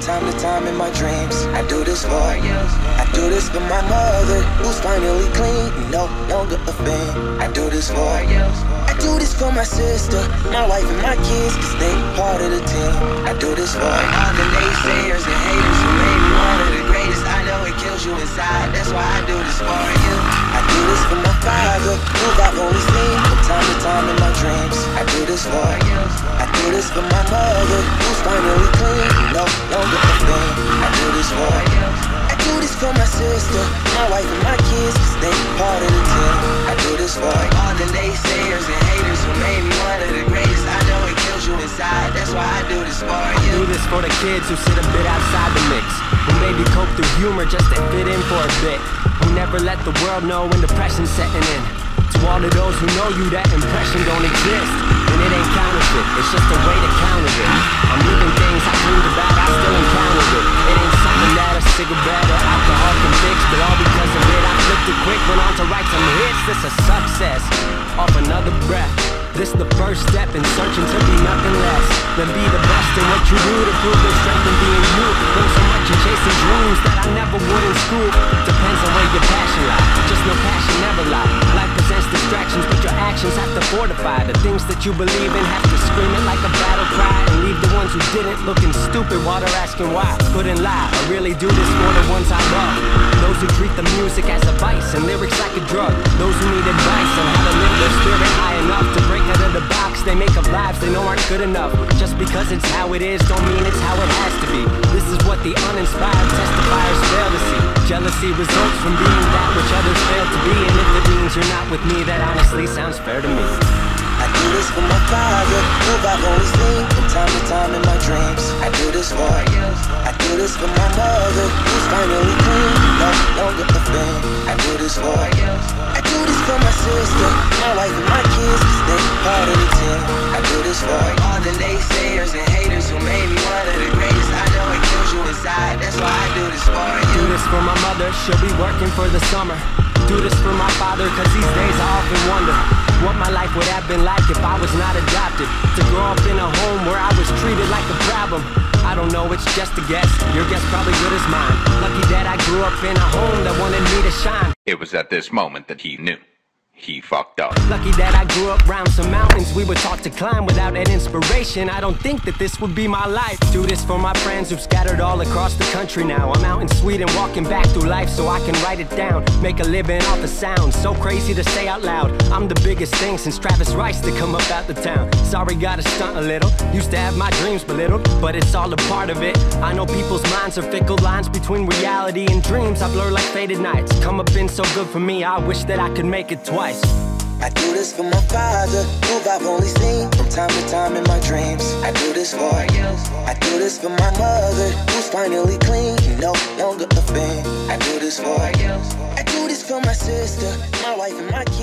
time to time in my dreams. I do this for you. I do this for my mother, who's finally clean, no longer a thing. I do this for you. I do this for my sister, my wife and my kids, cause they part of the team. I do this for all nation. Sister, my wife and my kids, they part of the team. I do this for all the naysayers and haters who made me one of the greatest. I know it kills you inside, that's why I do this for you. I Do this for the kids who sit a bit outside the mix. Who maybe cope through humor just to fit in for a bit. Who never let the world know when depression's setting in. To all of those who know you, that impression don't exist. And it ain't counterfeit, it's just a way to counter it. I'm living things I dreamed about, I still encounter it. It ain't something that a cigarette This a success, off another breath. This the first step in searching to be nothing less than be the best in what you do to prove your strength in being you. Learn so much in chasing dreams that I never would in school. Actions have to fortify the things that you believe in. Have to scream it like a battle cry and leave the ones who didn't looking stupid while they're asking why. Couldn't lie. I really do this for the ones I love. Those who treat the music as a vice and lyrics like a drug. Those who need advice on how to live their spirit high enough to break out of the box they make of lives they know aren't good enough. Just because it's how it is, don't mean it's how it has to be. This is what the uninspired testifiers fail to see. Jealousy results from being that which others fail to be. And if you're not with me, that honestly sounds fair to me. I do this for my father, who I've only seen from time to time in my dreams. I do this for you. I do this for my mother, who's finally clean, no longer a fan. I do this for you. I do this for my sister, my wife and my kids, cause they part of the team. I do this for all the naysayers and haters who made me one of the greatest. I know it kills you inside, that's why I do this for you. I Do this for my mother, she'll be working for the summer. Do this for my father, cause these days I often wonder what my life would have been like if I was not adopted. To grow up in a home where I was treated like a problem. I don't know, it's just a guess. Your guess probably good as mine. Lucky that I grew up in a home that wanted me to shine. It was at this moment that he knew. He fucked up. Lucky that I grew up round some mountains we were taught to climb without that inspiration. I don't think that this would be my life. Do this for my friends who've scattered all across the country now. I'm out in Sweden walking back through life so I can write it down. Make a living off the sound. So crazy to say out loud. I'm the biggest thing since Travis Rice to come up out the town. Sorry, gotta stunt a little. Used to have my dreams belittled, but it's all a part of it. I know people's minds are fickle lines between reality and dreams. I blur like faded nights. Come up been so good for me, I wish that I could make it twice. I do this for my father, who I've only seen from time to time in my dreams. I do this for you. I do this for my mother, who's finally clean, no longer a thing. I do this for. I do this for my sister, my wife and my kids,